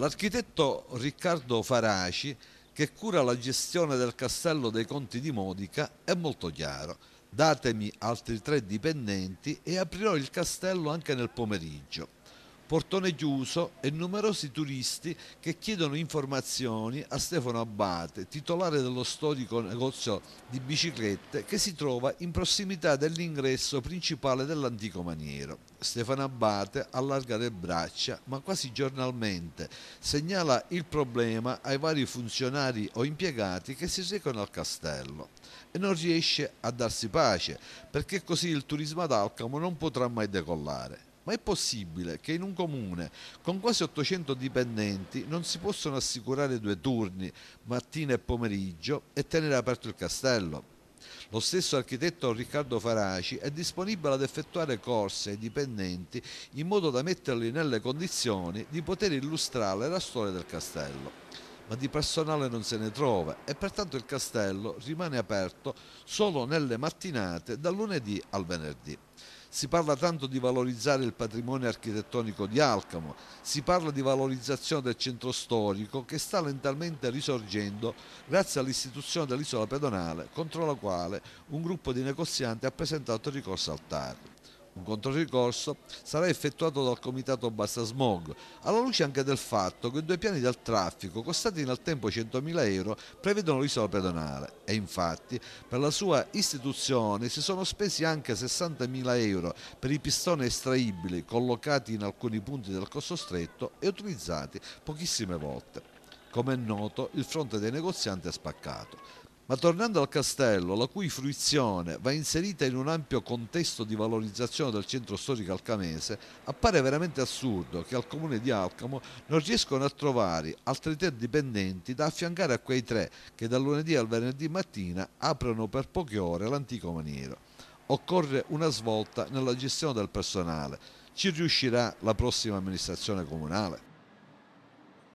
L'architetto Riccardo Faraci, che cura la gestione del castello dei Conti di Modica, è molto chiaro. Datemi altri tre dipendenti e aprirò il castello anche nel pomeriggio portone chiuso e numerosi turisti che chiedono informazioni a Stefano Abate, titolare dello storico negozio di biciclette che si trova in prossimità dell'ingresso principale dell'antico maniero. Stefano Abate allarga le braccia, ma quasi giornalmente segnala il problema ai vari funzionari o impiegati che si recano al castello e non riesce a darsi pace perché così il turismo ad Alcamo non potrà mai decollare. Ma è possibile che in un comune con quasi 800 dipendenti non si possano assicurare due turni, mattina e pomeriggio, e tenere aperto il castello? Lo stesso architetto Riccardo Faraci è disponibile ad effettuare corse ai dipendenti in modo da metterli nelle condizioni di poter illustrare la storia del castello. Ma di personale non se ne trova e pertanto il castello rimane aperto solo nelle mattinate dal lunedì al venerdì. Si parla tanto di valorizzare il patrimonio architettonico di Alcamo, si parla di valorizzazione del centro storico che sta lentamente risorgendo grazie all'istituzione dell'isola pedonale contro la quale un gruppo di negozianti ha presentato ricorso al TAR. Un controricorso sarà effettuato dal Comitato Bassa Smog, alla luce anche del fatto che due piani del traffico, costati nel tempo 100.000 euro, prevedono l'isola pedonale e infatti per la sua istituzione si sono spesi anche 60.000 euro per i pistoni estraibili collocati in alcuni punti del costo stretto e utilizzati pochissime volte. Come è noto, il fronte dei negozianti è spaccato. Ma tornando al castello, la cui fruizione va inserita in un ampio contesto di valorizzazione del centro storico alcamese, appare veramente assurdo che al comune di Alcamo non riescono a trovare altri tre dipendenti da affiancare a quei tre che dal lunedì al venerdì mattina aprono per poche ore l'antico maniero. Occorre una svolta nella gestione del personale. Ci riuscirà la prossima amministrazione comunale?